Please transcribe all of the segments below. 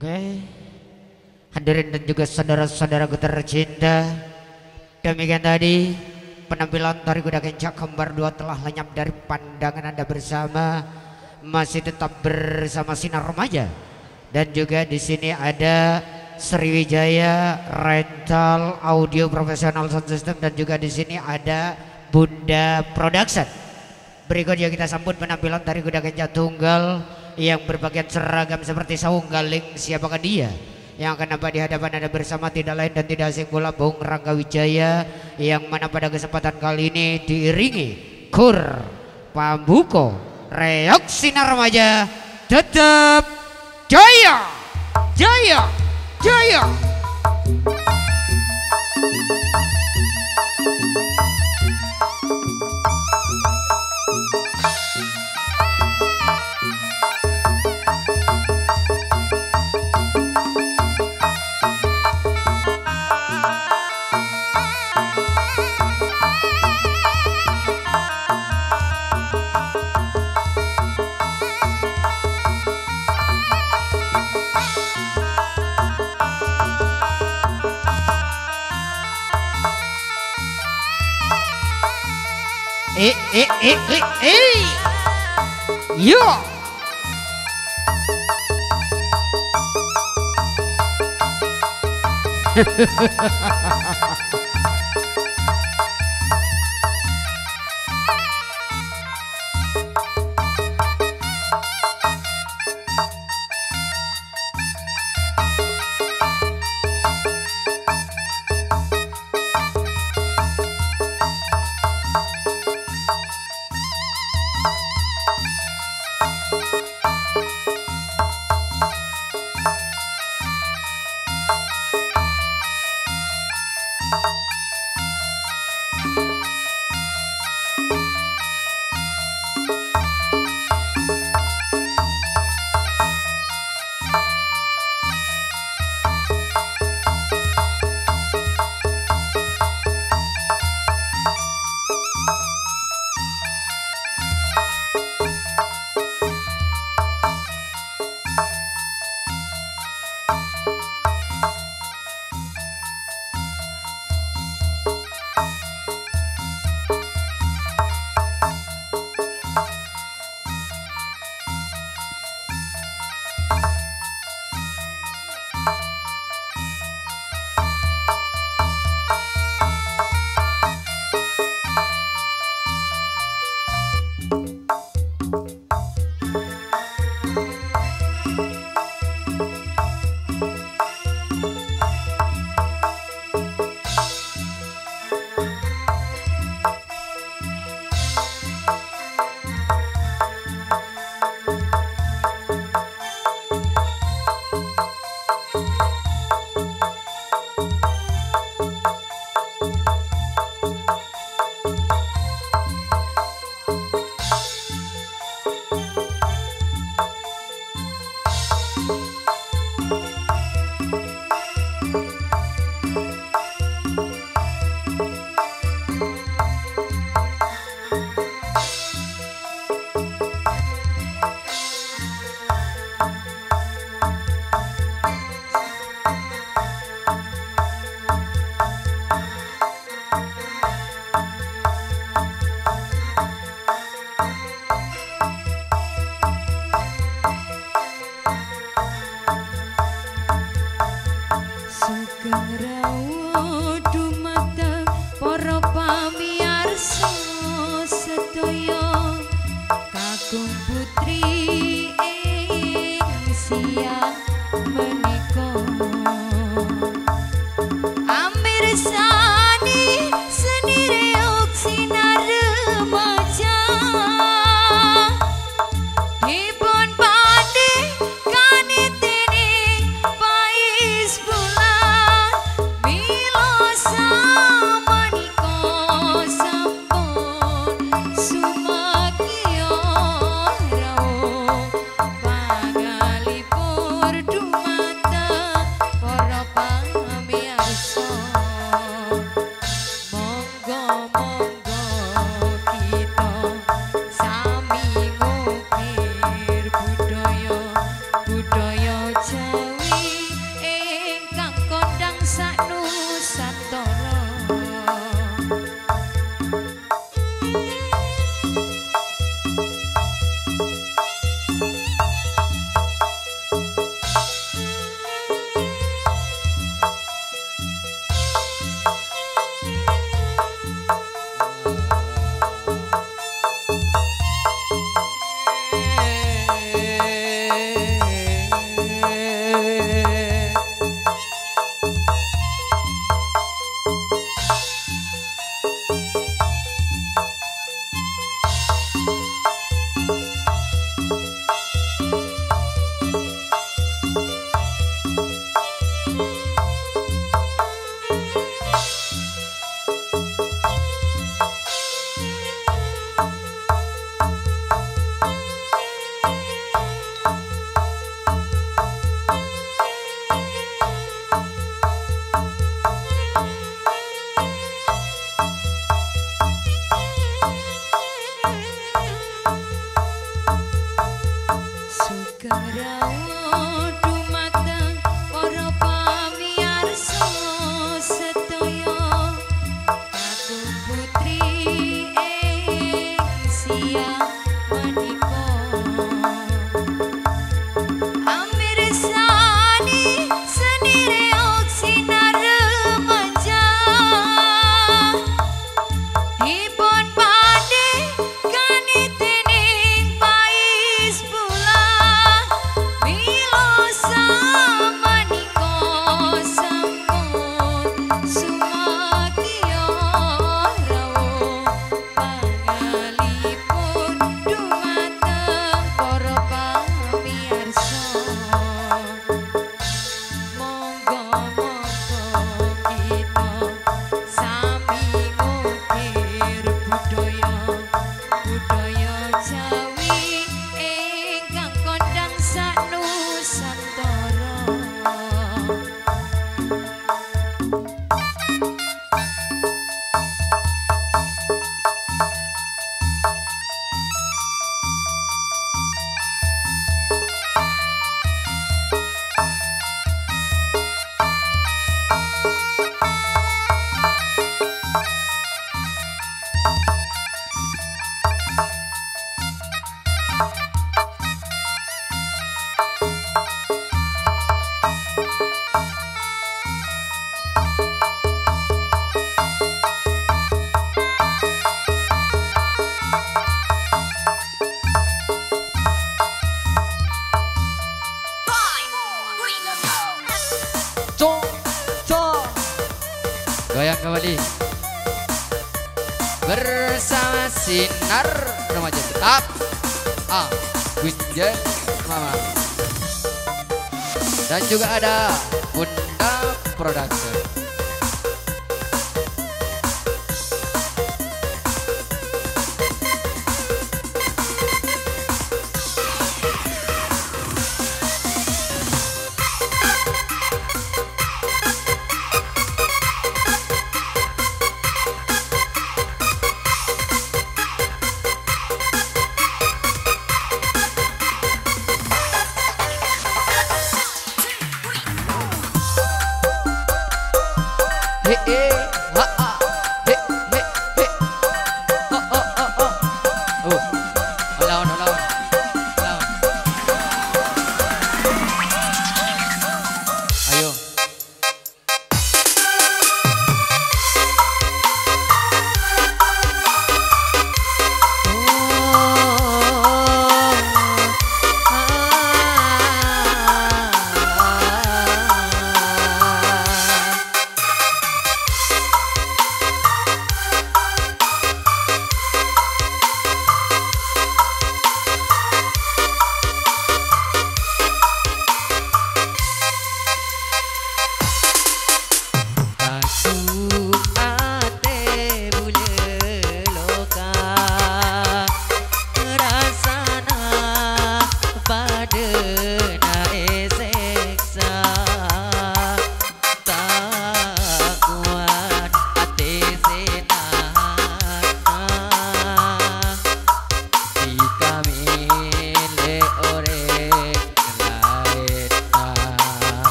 Oke. Hadirin dan juga saudara-saudaraku tercinta. Demikian tadi penampilan tari kuda kencak kembar dua telah lenyap dari pandangan Anda bersama. Masih tetap bersama sinar remaja. Dan juga di sini ada Sriwijaya Rental Audio Profesional Sound System dan juga di sini ada Bunda Production. Berikutnya kita sambut penampilan tari kuda kencak tunggal yang berpakaian seragam seperti saung galing siapakah dia? Yang akan nampak di hadapan Anda bersama tidak lain dan tidak asing pula Bung Rangga Wijaya yang mana pada kesempatan kali ini diiringi Kur Pambuko Reok Sinar Remaja. Tetap jaya jaya jaya eh, eh, eh, eh, eh. Yo. Ha ha ha ha ha!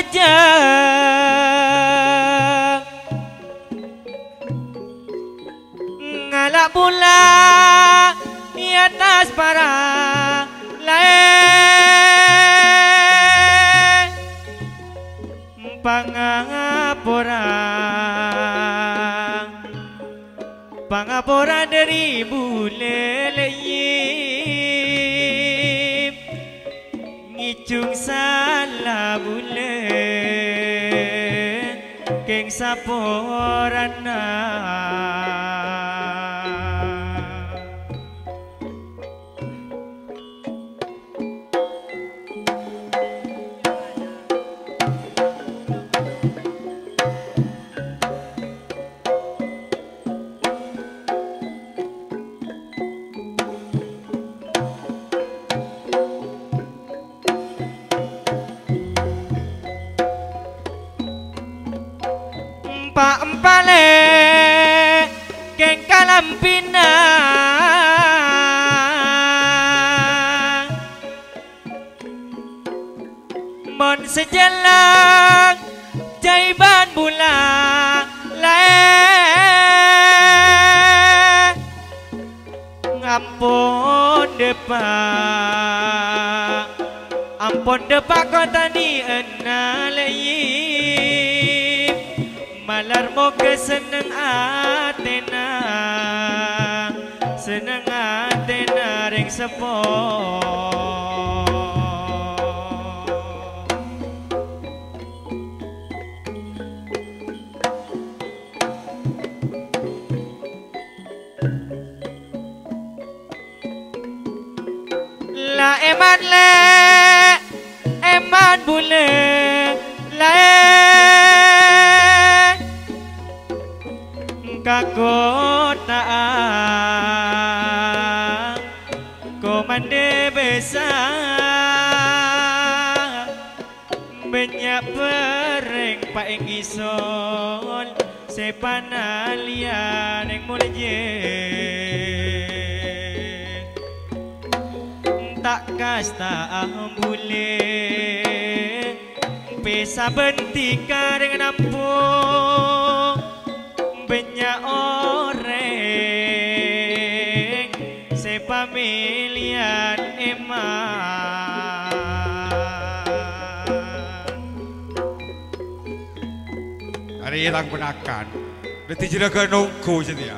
جاء naganungku siya.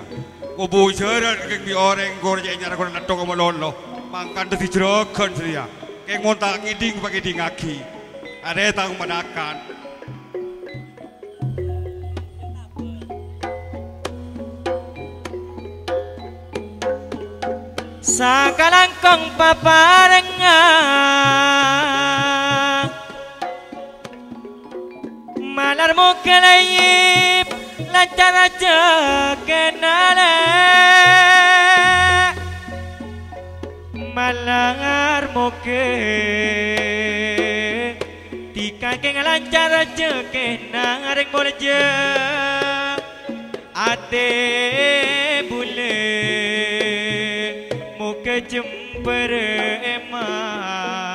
Kubujaran keng bioreng gore jek nyara kono natok melolo. Mangkan dadi jrogon siya. Keng montak ngiding pake dingagi. Ada tang madakan. Sakalangkong paparengan Malar mo kalayin lancar aja kenale. Malangar moke dikake lancar aja kenare bolje ate bule. Moke jember emak.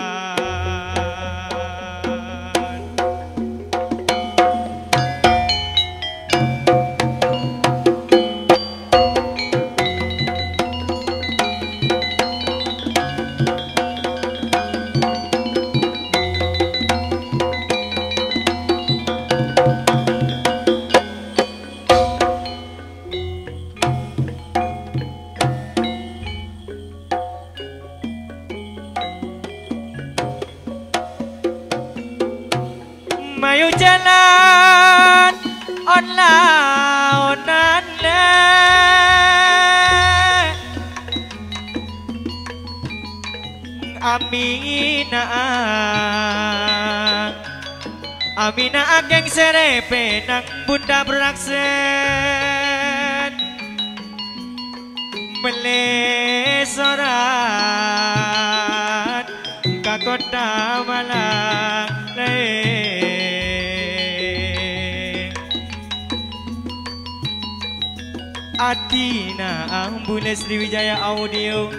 Ambulans Sriwijaya Audio.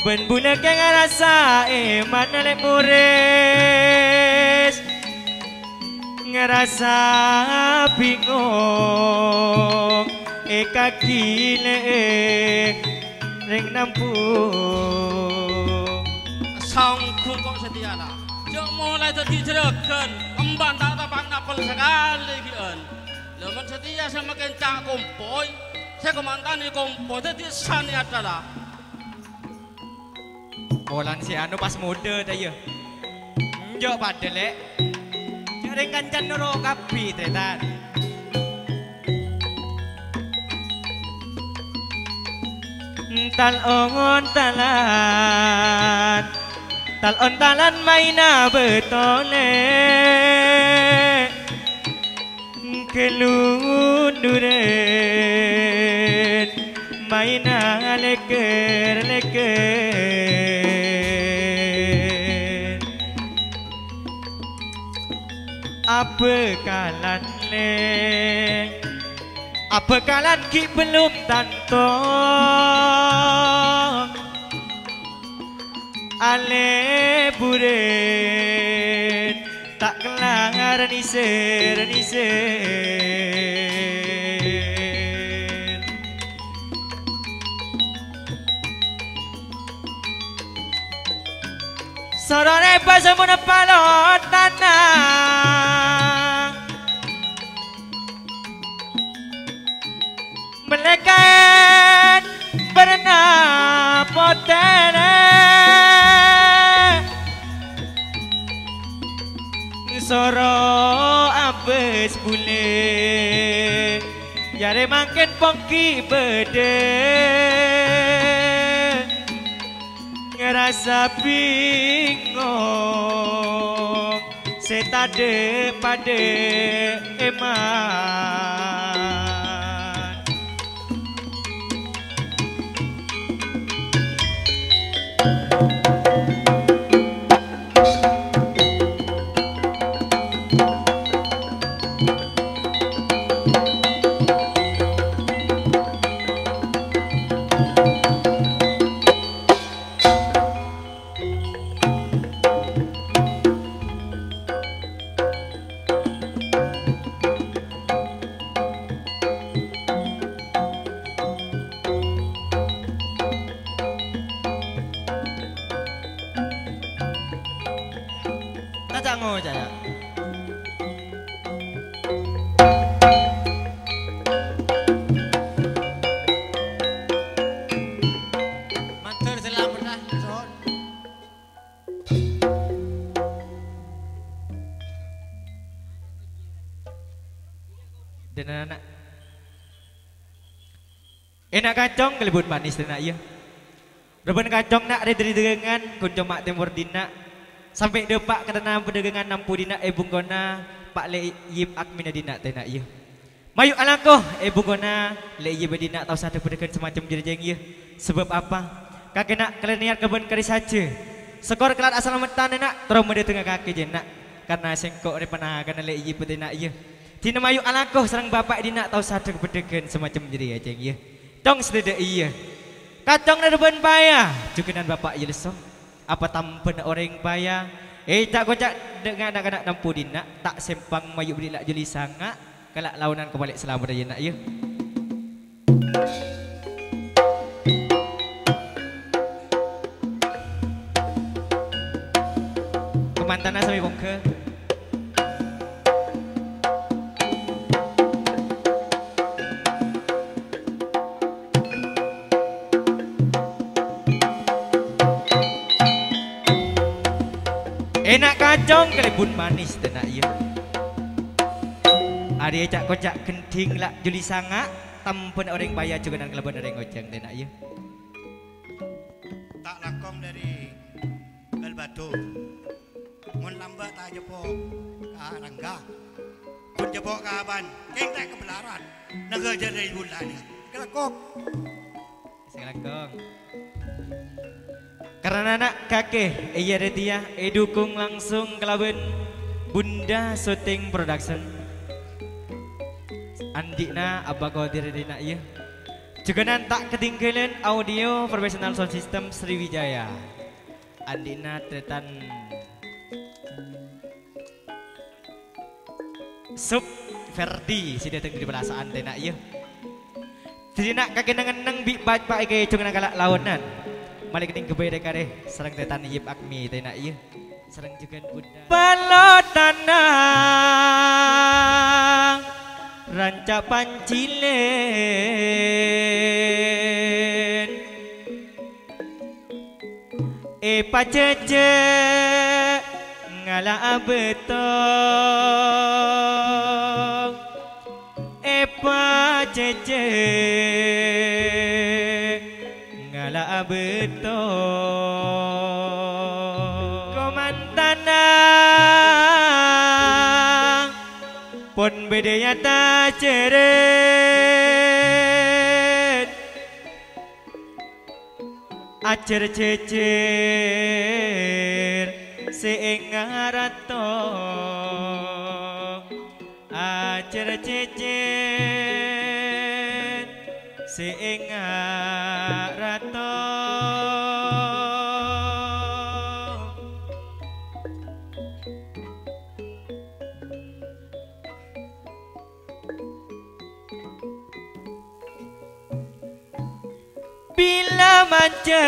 Ben bula ke ngerasa mana lek muris Ngerasa bingung eh kaki le ring nampung Sangku kok setia lah. Jok mulai tadi jerakan, emban tak tapan apel sekali kian. Lemen setia thế có mang tan đi cùng bỏ thế thì san ya ta là bolan si anu pas muda ta ya jo badel le jaring kancan nuro kapi, tretan. Tal ongon talan. Tal on talan maina betone. kelunduran mainan leker leker. Apa kalan ne ki belum tentu ale buren kelangar niser niser Sorore pasamuna palot tanah Melekat bernapotene Soro abes bule. Yare makin pongki bede Ngerasa bingung Setade pada eman Dan anak Enak kacong kelibut manis dan iya. Reban kacong nak ada dari degangan kunjung mak timur dina sampai depak kerana pedagangan nampu dina ebung kona pak le yip akmina dina tena iya. Mayu alangko ebung kona le yip dina tahu satu pedagang semacam jerjeng iya. Sebab apa? Kakek nak kelenian kebun kari saja. Skor kelat asal metan nak terus mede tengah kaki je nak. Karena sengkok di panah karena le yip dina iya. Tina mayu alangko serang bapak dina tahu satu pedagang semacam jadi aja iya. Tong sededa iya. Kacang na depan paya. Jukenan bapak iya leso. Apa tampen orang paya? Eh tak kocak dengan anak-anak nampu dina tak sempang mayu beli lak jeli sanga kalak launan kebalik selamat aja nak ya. Kemantana sampai bongke. Enak kacong kelebun manis tenak ya. Ari cak kocak kenting lak juli sanga tampen orang bayar juga dan kelebun orang ngoceng tenak ya. tak lakong mun jepok ka aban keng tak kebelaran naga jadi bulan kelakok kong. Karena anak kakek iya dia e dukung langsung kelaben Bunda Syuting Production. Andikna abah kau dina iya. Juga tak ketinggalan audio professional sound system Sriwijaya. Andina tretan Sup Verdi si datang di perasaan iya. Jadi nak kakek nangan nang bi bat pak ke cung galak lawanan. Malik keting kebaya dekare serang tetan yip akmi tena iya. Serang juga bunda. Balot tanah ranca pancilen E pacece ngala betong ce ngala beto. Komantana pun bedaya ta ceret. Acer cecer seingarato si Bila manja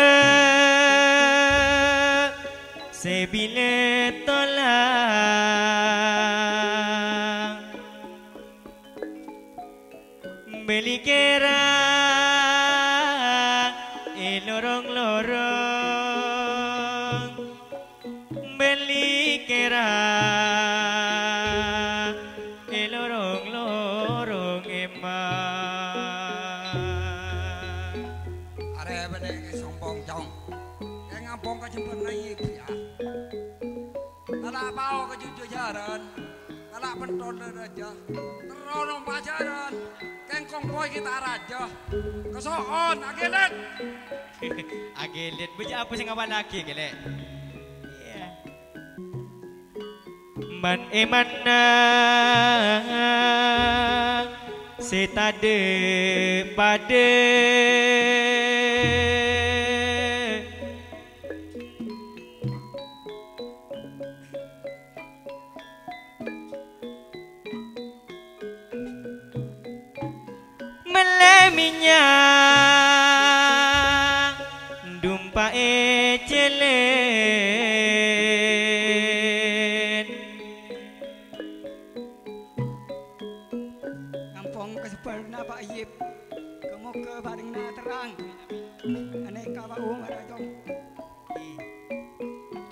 Agelet. Agelit Baca apa sih ngawan lagi gele? Iya. Man eman na. Setade pade subarna Pak Yip kemoga barengna terang. Aneka Pak Umar Ajong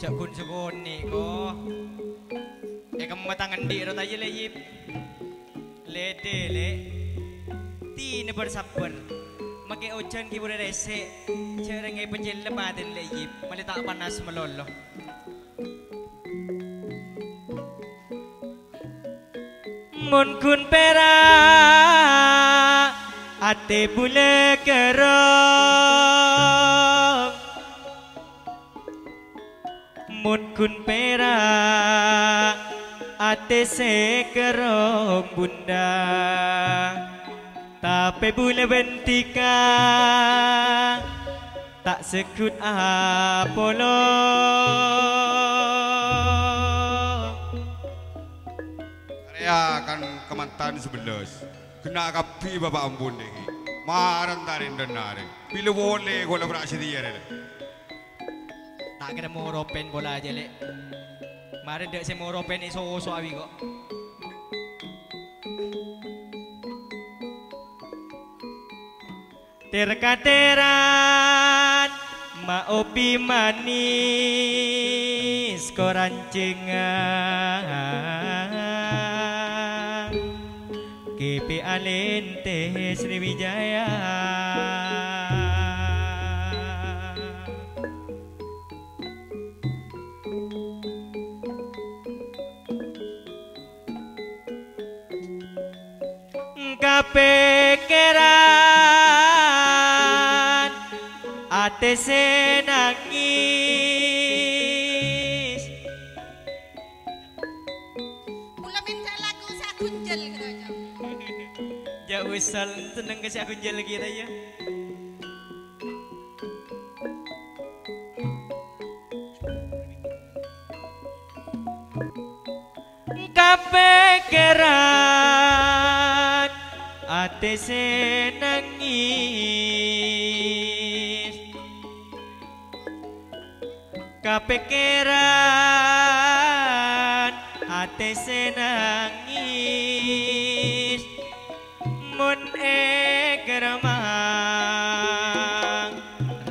jagun jagun nih kok eh kamu tangan di rota aja le Yip. Lede le. Tine bersabun make ojan kibure rese cerengai penjel lebatin le Yip. Malah tak panas melolong Mun kun pera Ate bule kerong mun kun pera ate se kerong bunda. Tapi bule bentika tak sekut apolo kan kemantan sebelas. Kena kapi bapak ampun deh. Maran tarin denarin. Bila boleh kalau berasa dia deh. tak kena mau ropen bola aja le Mari dek saya mau ropen iso oso awi kok Terkateran Maopi manis korancengan KP Alente Sriwijaya Kapekeran ate ate Ja usal tenang kasih aku jalan lagi ya Kapekeran ate nangis. Kapekeran ate nangis kerma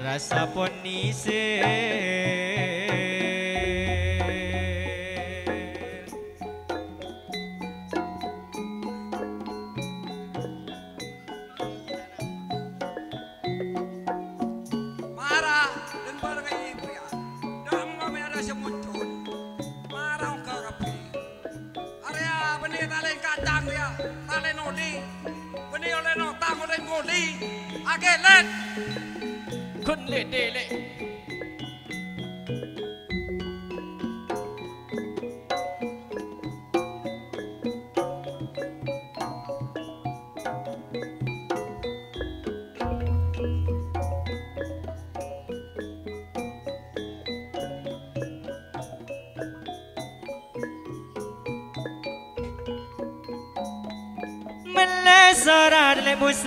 rasa ponise. Kun le de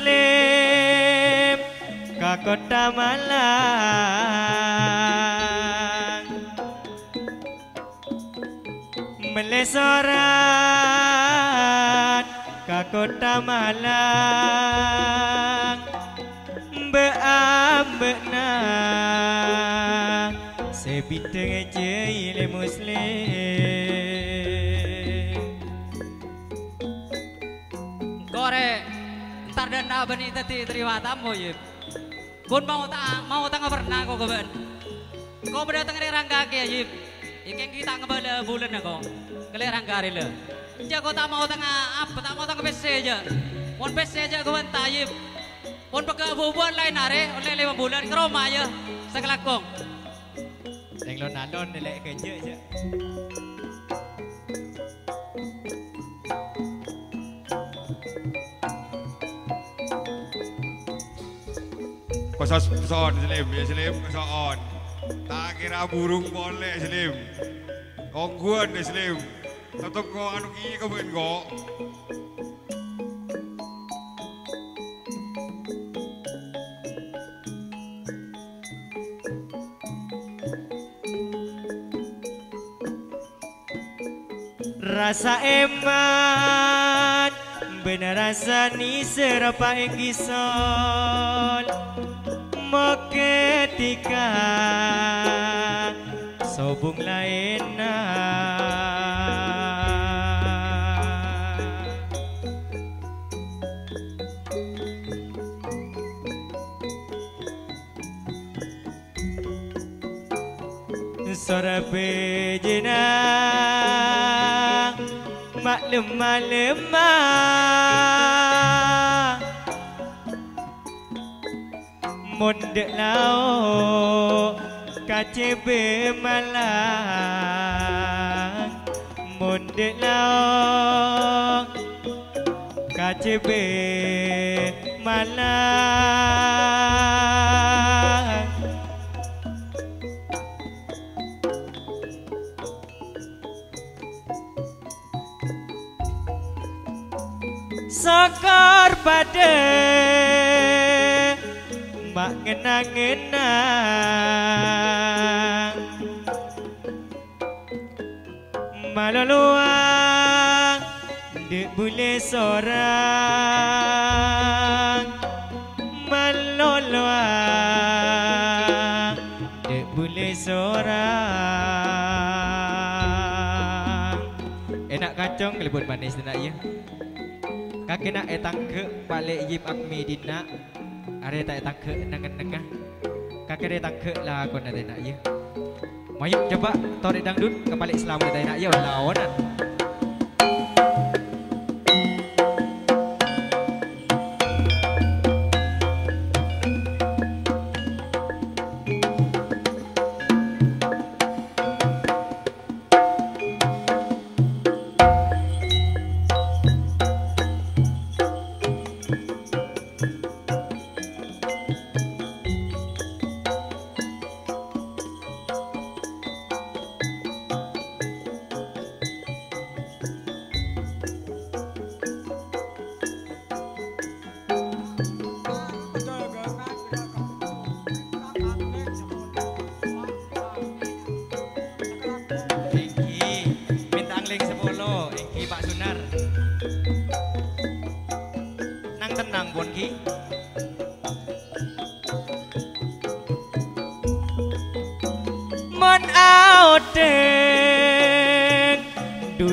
le kota Malang. Melesoran ke kota Malang. Beambekna. Sebintang aja ile muslim. Gore, ntar dan aben itu ti terima tamu ya. Kun mau tak mau tak pernah kau keben. Kau berdatang dari rangga ke ya. Ikan kita ngebala bulan aku. Kali rangga hari le. Ja kau tak mau tengah apa tak mau tengah besi aja. Pon besi aja kau bantah ya. Pon pakai bubuan lain hari oleh lima bulan ke rumah ya. Sekelakong. Yang lo nalon nilai kerja aja. Pasal pesan Selim ya Selim kesoan. Tak kira burung boleh Selim. Ongguan ya Selim. Tetap kau anu kau main kau. Rasa eman Benar rasa ni serapa yang gisol ketika Sobong lain na Sorabe jenang Maklum malemah mundek lao KCB Malang. Mundek lao KCB Malang. Mak ngenang-ngenang Maloluang Dek boleh seorang Maloluang Dek boleh seorang Enak kacang kelebut manis nak ya. Kakek nak etang ke balik yip akmi dina Are tak etang ke nengen nengah Kakek etang ke lah aku nak nak ya Mayuk coba tarik dangdut ke balik selamat tak nak ya lawanan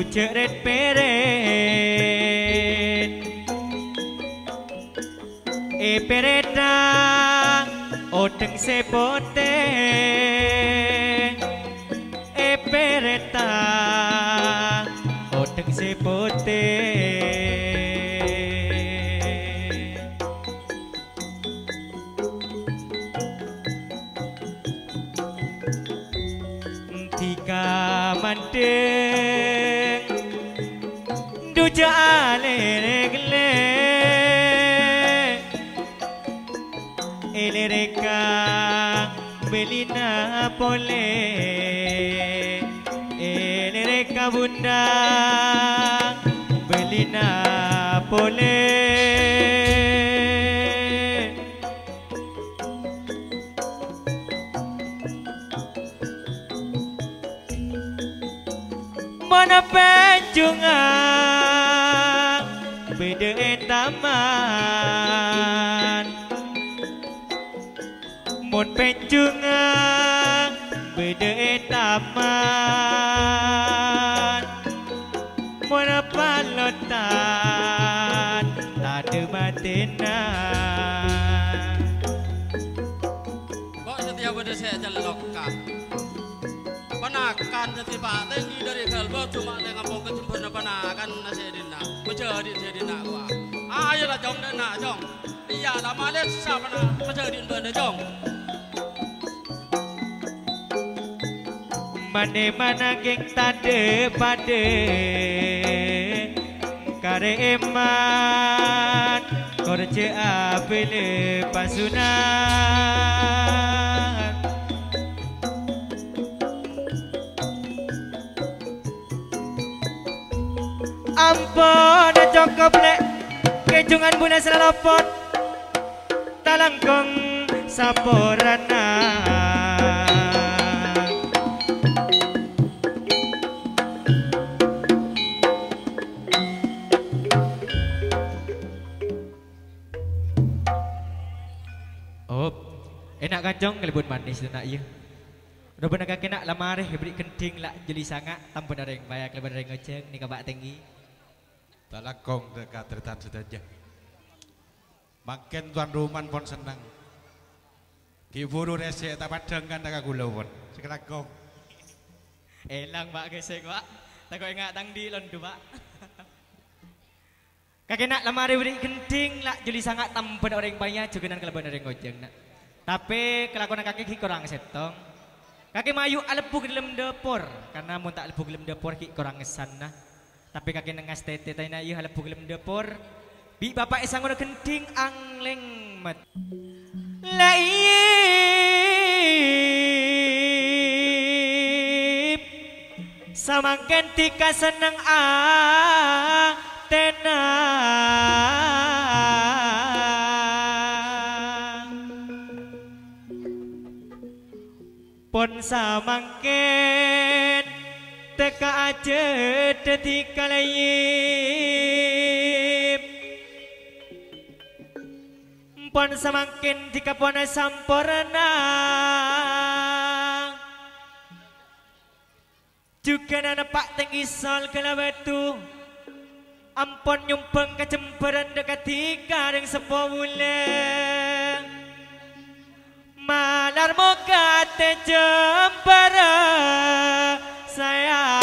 jeret peret e peretang odeng sepot kalbo cuma dengan ngapong kecemburan panakan nasi dina Menjadi saya dina gua Ayolah jong dan nak jong Iya lah malik siapa nak menjadi benda jong Mane mana geng tade pade Kare eman Korje apele pasunan Ampun cokop lek Kejungan bulan selalopot Talangkong saporana Oh, enak kancong kelebut manis tu nak ya. Udah benar kaki nak lamar beri kenting lah jeli sangat tanpa ada yang bayar kelebut ada ngoceng ni kabak tinggi. Talakong teritan saja. Makin tuan rumah pun senang. Kiburu resek tak padang kan tak gula pun. Sekelakong. Elang pak gesek pak. Tak kau ingat tang di londu pak. Kaki nak lamar beri kenting lah jeli sangat tanpa ada orang bayar juga nan kelebut ada ngoceng nak. Tapi kelakuan kaki ki kurang setong. Kaki mayu alepu ke dalam dapur karena mun tak dalam dapur ki kurang ngesan nah. Tapi kaki nengas tete nak iya alepu ke dalam dapur. Bi bapak esang udah kenting angleng mat. Laip Samangken tika seneng tenang Pon samangken teka aja detika layip Pon samangken tika pon sampurna. Juga nana pak tinggi sol kala batu ampun nyumpeng kecemperan dekat tiga yang sepo bulan malar muka te saya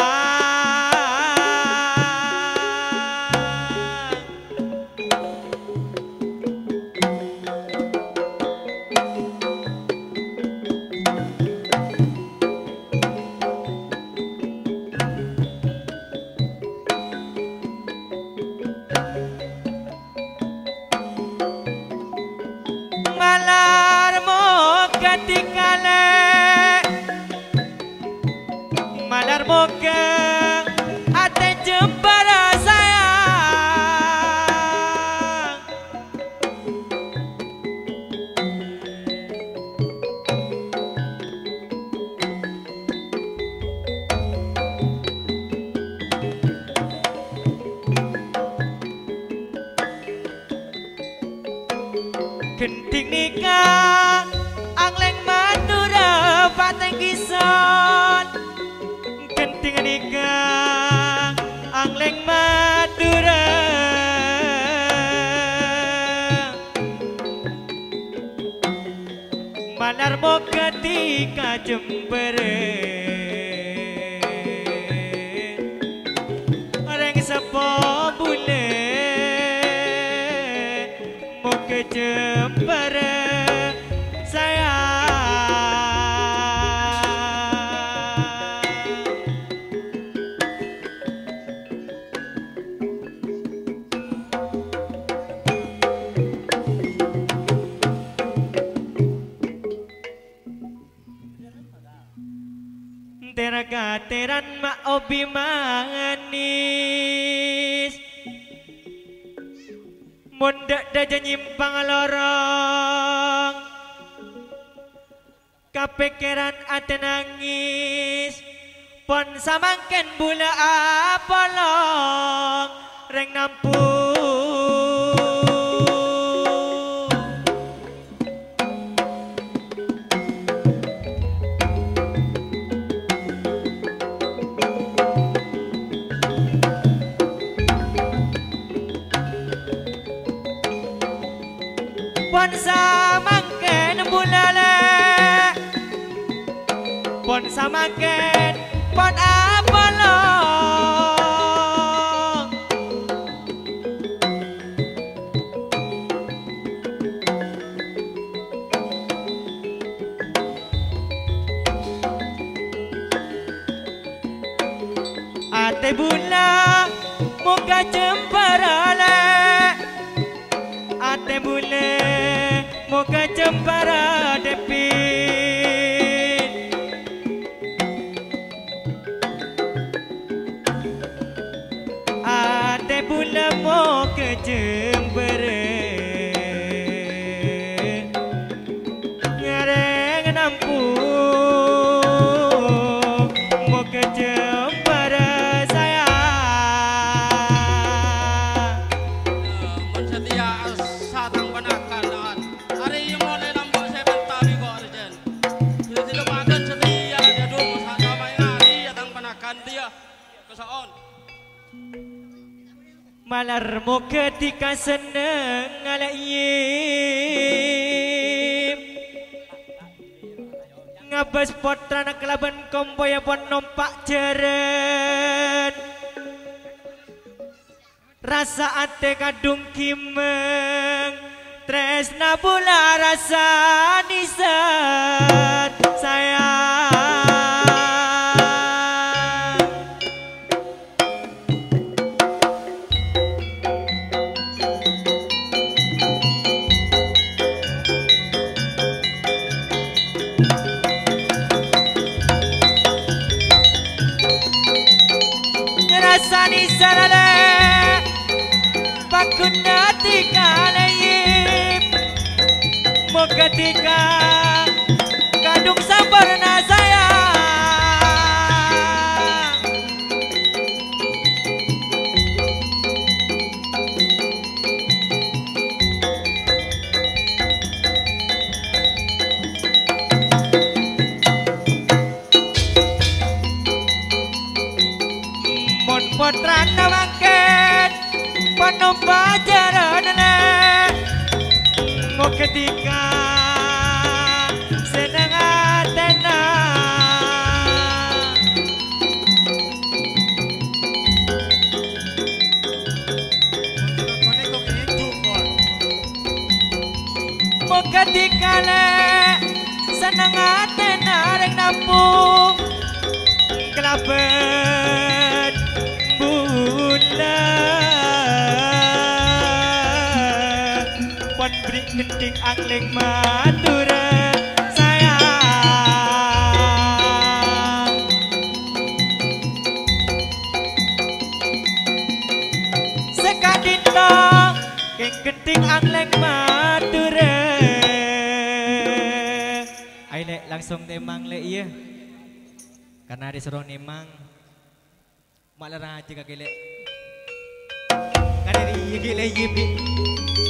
ate kadung gedhing angling madura sayang. Sekadita ing gedhing angling madura. Ayo lek langsung temang le iya. Karena disuruh nemang. Mak lerang aja kakek lek. Kan Kadari iki iya, lek iya, yibi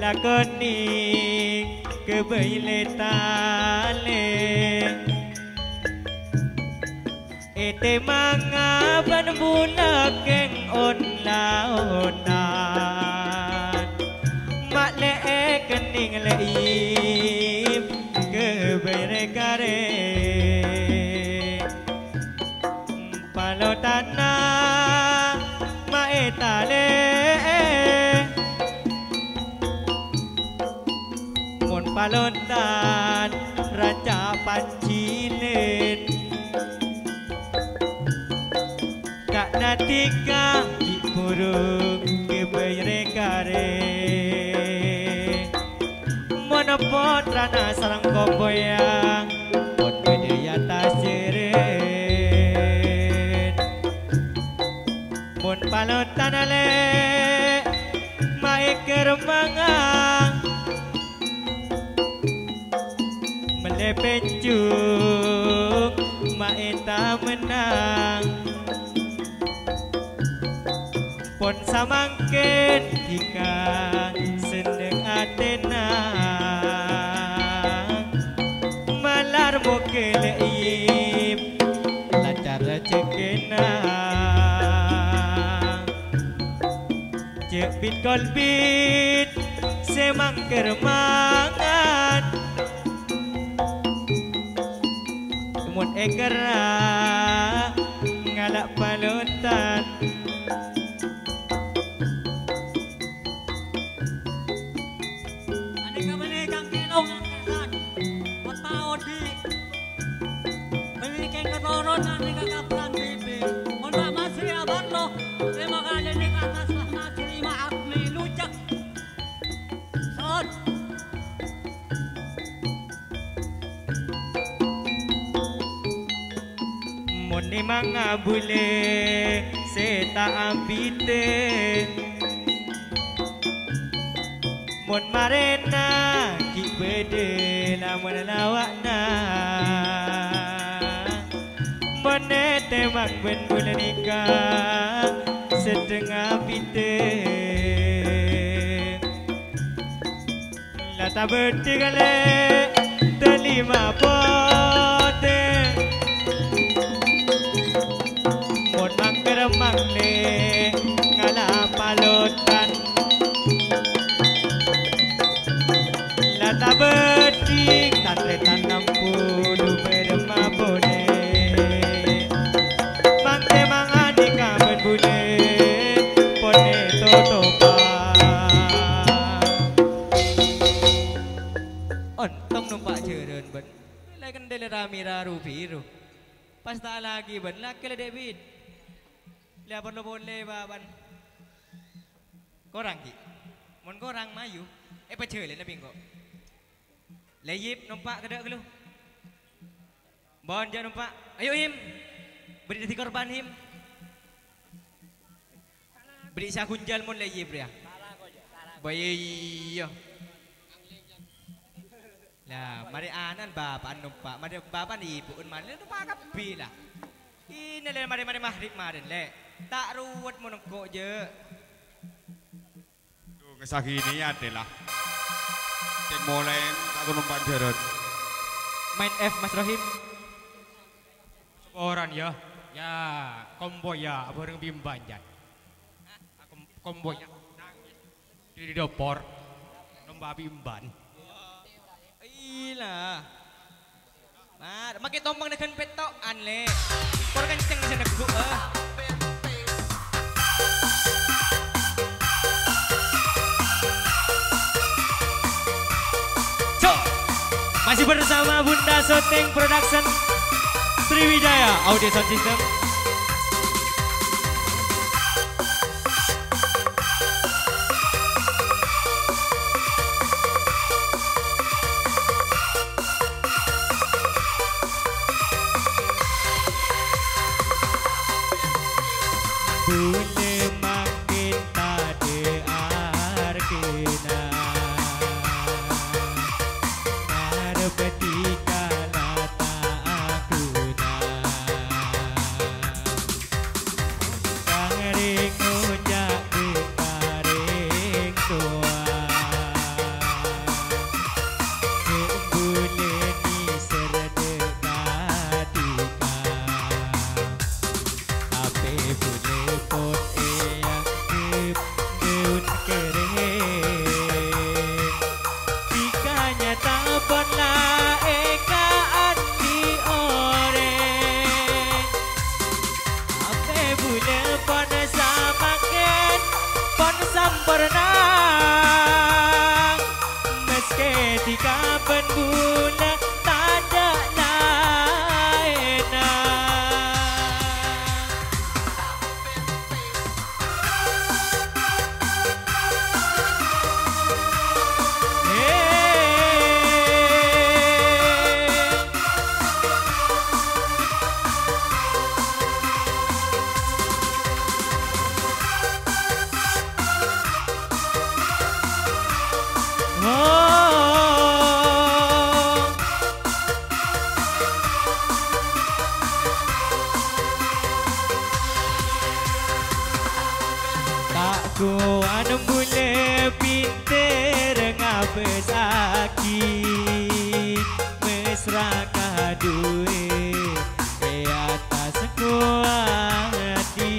lakoni coni que baile tale Ete manga ban buna keng on le kening le im ke bere kare Palotana mon palontan raja pancilin tak natika di burung ke kare monopot rana sarang komboyang pot gede atas sirin mon palotan ale mai kermangang melepencung maeta menang. Pon samangkin jika seneng atena malar mokele im lancar cekena cek bit kolbit semang kermangan mun ekera ngalak palutan Ani ka di. Ni mga bule seta ambite. Mun marena ki bede lamun lawak na Menete mang ben bulan nikah setengah pite. Lata bertigale terlima pote Lata beting tatretan enam puluh berma bone Mangke mangani kamen bule pone totopa Ontong numpak jeren ben Lai kan dele rami raru biru. Pas tak lagi ben laki le David Lihat perlu boleh baban Korang ki. Mon korang mayu. Eh pecah le nabi kok Layip numpak kedek ke lu Bon jangan numpak. Ayo him Beri dati korban him Beri sa kunjal mon layip dia Bayi Lah, mari anan bapak numpak, mari bapak ni ibu man le numpak kapi lah. Ini le mari mari mahrib marin le. Tak ruwet mo nengko je. Tuh, ngesaki ini adalah. Cek tak numpak jaran Main F Mas Rohim. Orang ya, ya kombo ya bareng bimbanjan. Kombo ya di dopor nomba bimban. Ila. Nah, makin tombang dengan petok anle. Kor kan ceng bisa nego eh. Masih bersama Bunda Shooting Production Sriwijaya Audio Sound System. anu bule pinter ngape sakit mesra kadue di atas kuah hati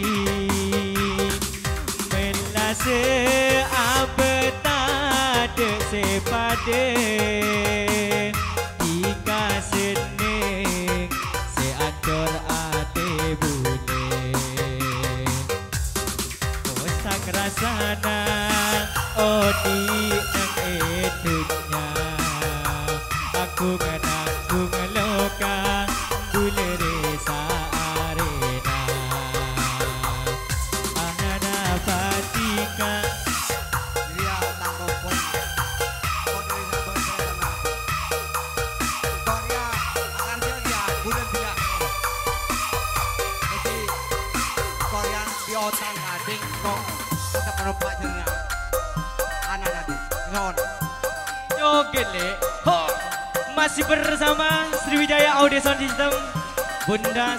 pelase abetade sepade.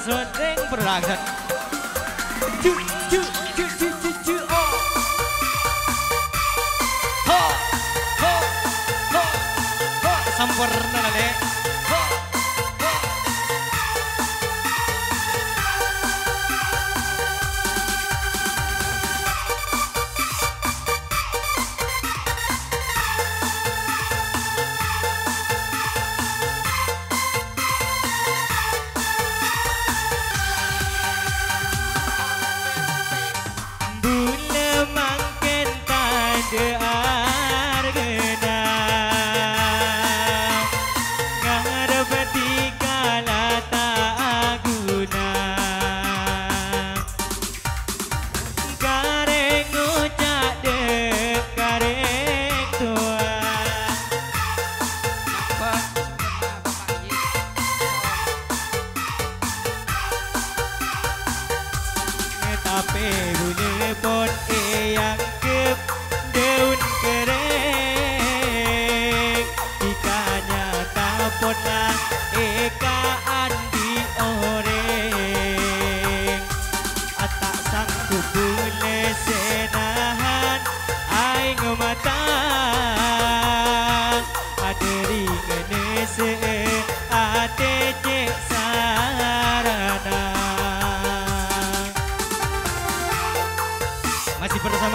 Sweting Production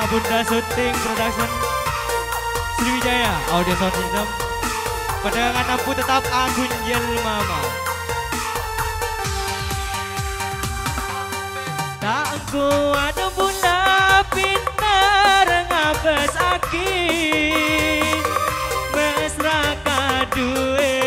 Bunda Syuting Production. Sriwijaya Audio Sound System. Pendengar nampu tetap Agun Yelmama Tak kuat ada bunda pintar ngabes aki. Mesra kadue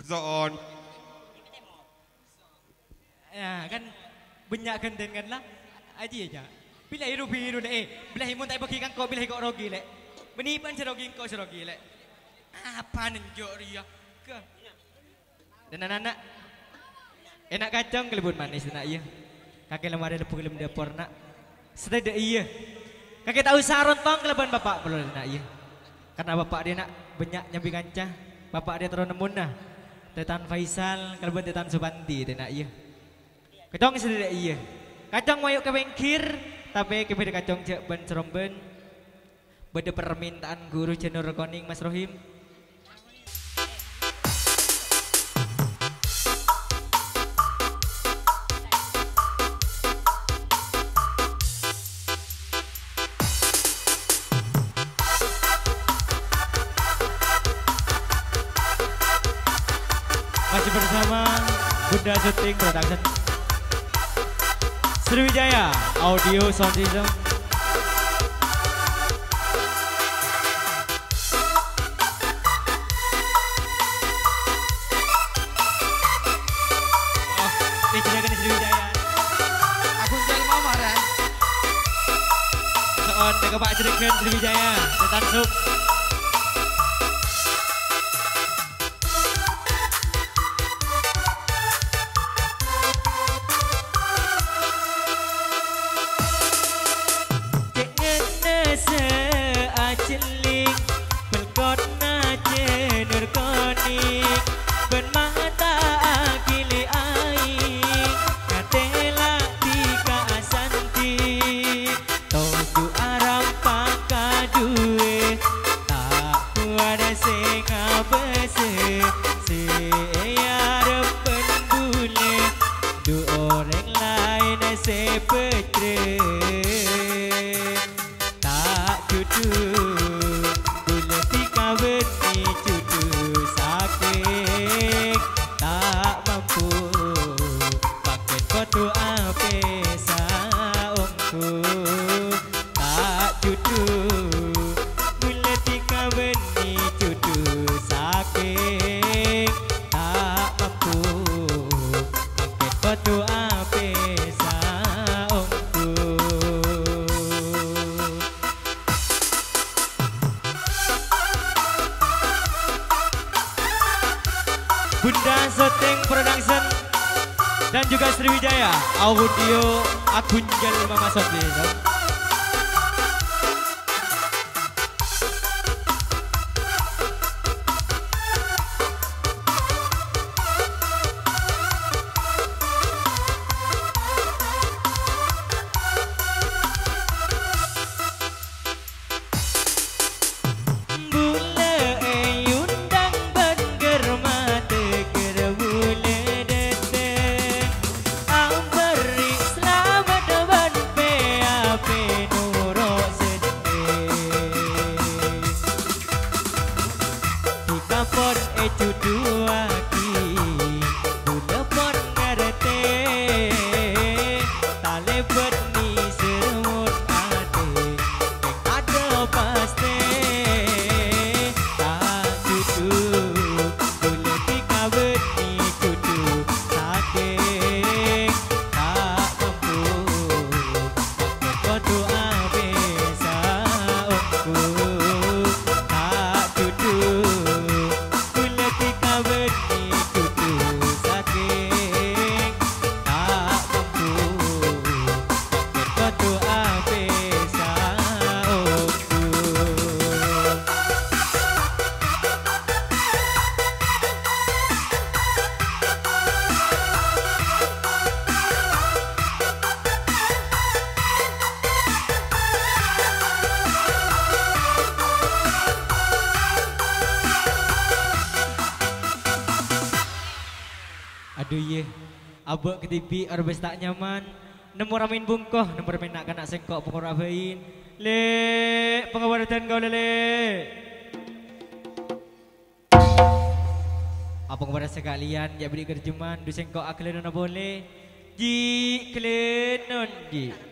kesoon Ya kan banyak gandeng kan lah. Aji aja. Bila hiru biru le, eh. Bila himun tak bagi kan kau bila kau rogi le. Menipan si rogi kau si rogi le. Apa nenjok dia? Ke? Dan anak-anak enak kacang kelebut manis nak iya. Kakek lemari lepu kelem dapur nak. Sedada iya. Kakek tahu saron tong keleban bapak perlu nak iya. Karena bapak dia nak banyak nyambi kancah. Bapak dia terus nemun nah. Tetan Faisal keleban tetan Subanti nak iya. Kacang sedada iya. Kacang mayuk ke bengkir, tapi kepada kacang cek ben seromben. Beda permintaan guru cenur koning Mas Rohim. Bunda Syuting Production. Sriwijaya Audio Sound System. Oh, ini jenengan Sriwijaya. Aku jadi Sriwijaya Audio Akunjal Mama Soteng. Abek ke TV arbes tak nyaman. Nemu ramin bungkoh, nemu ramin nak kena sengkok pukul rafain. Le, pengabaratan kau lele. Apa kepada sekalian, ya beri kerjuman, du sengkok akhirin na boleh. Ji klenon ji.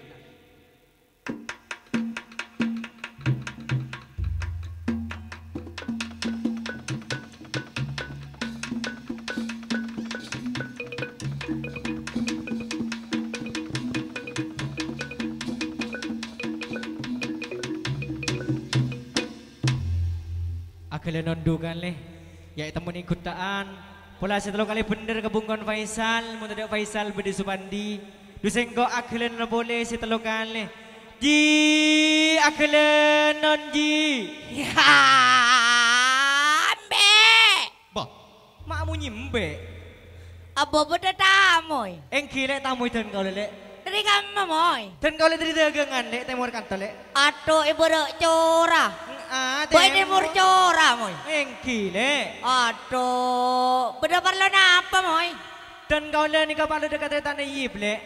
Ikutaan. Pola setelah kali bener kebungkon Faisal, mun ada Faisal bedi Supandi. Dusengko na boleh setelah kali. Ji akala non ji. Ya, ambe. Bah, mak mu nyimbe. Apa beda tamoy? Engki lek tamu dan kau lek. Dari kamu moy. Dan kau lek dari dagangan lek temur kantor lek. Aduh, ibu cora. Ah, ati. Kowe iki murcora, Moy. Enggine. Aduh, bener perlu napa, Moy? Dan kau nih nih kapan udah dekat tretan yip le?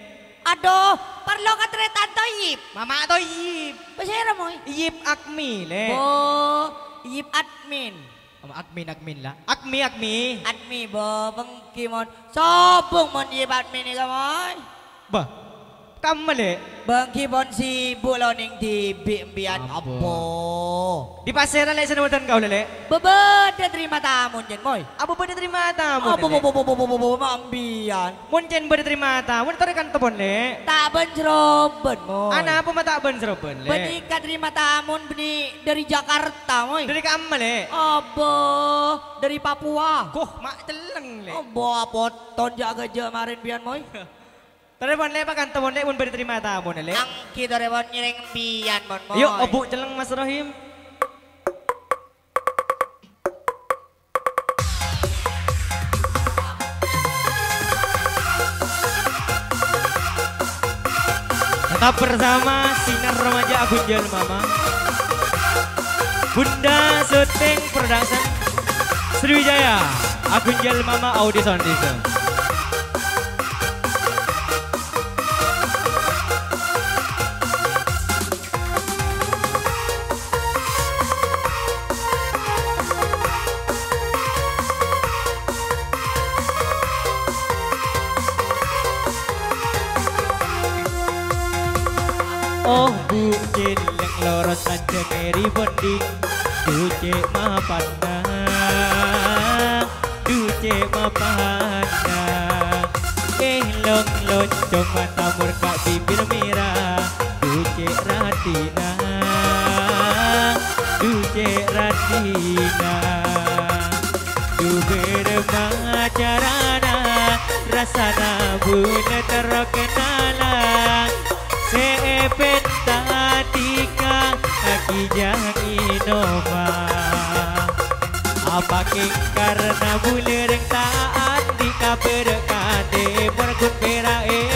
Aduh, perlu ke tretan to yip? Mama to yip? Bisa moy? Yip akmi le? Oh, yip admin. Mama admin admin lah. Akmi akmi. Admin bo, bengki mon. Sobung mon yip admin nih kamu? Bah, kamu lek. Bengki bon sibuk lo ning di bian apa? Di pasar lek sana dan kau lek. Bebeda terima tamu jen moy. Apa boleh terima tamu? Apa bo bo bo bo bo bo bo mambian. Mun jen boleh terima tamu, tarik kan tebon lek. Tak ben ceroben moy. Anak apa mata ben seroben lek. Beni ka terima tamu beni dari Jakarta moy. Dari kamu lek. Apa dari Papua. Koh mak teleng lek. Apa poton jaga kemarin bian moy. Bon lek pakan tebon lek mun boleh terima tamu lek. Ang kita rewon nyereng bian mon moy. Yuk obuk celeng Mas Rohim. Tetap bersama Sinar Remaja Agun Mama Bunda Syuting Production Sriwijaya Agun Mama Audio Sound Oh bu jeleng loros aja ngeri bonding Duce ma pandang Duce ma pandang Eh long loncong mata murka bibir merah. Duce ratina Duce ratina Duber macarana Rasana bune terkenala Sepentatika Aki jangan inova Apa king karena bulereng taat Di kaberkate Berkut pera ekenyi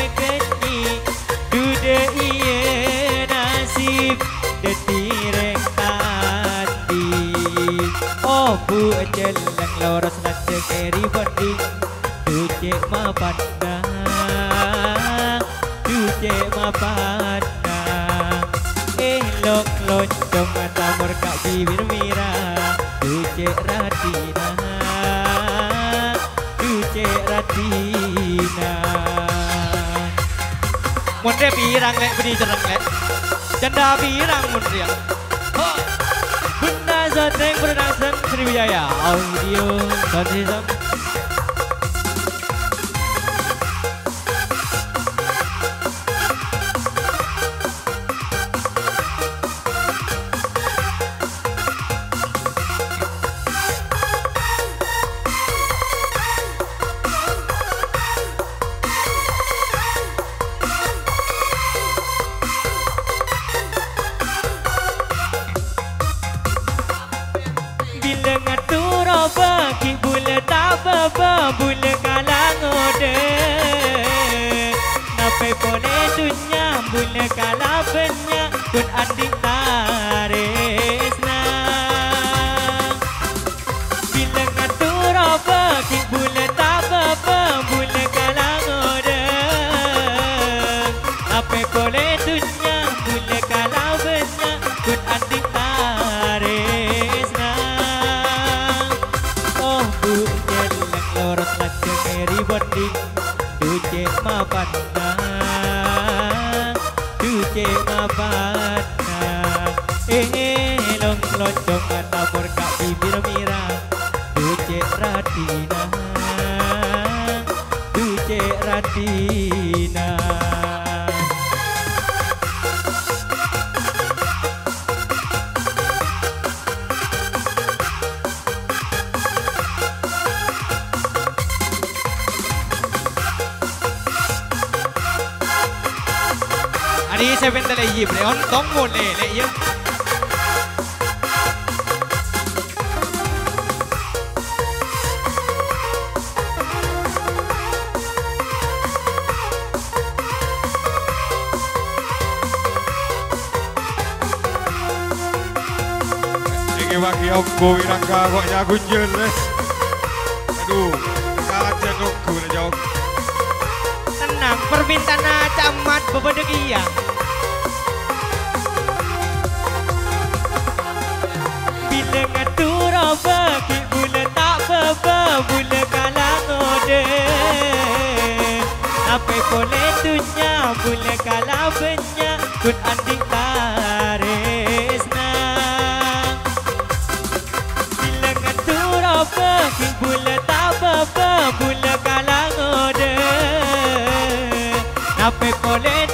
pirang lek beri jereng lek. Janda pirang munde Oh Bunda Zateng Production Sriwijaya. Audio System Don tombol nih. nek ieu. bagi Ongko Wirangga koknya gunjel Aduh, kalah jenok gue jauh. Tenang, permintaan camat bebedeg iya. boleh dunia boleh kalah benya. Kun anding taris nang bila ngatur apa kin bula tak apa bula kalah ngode nape boleh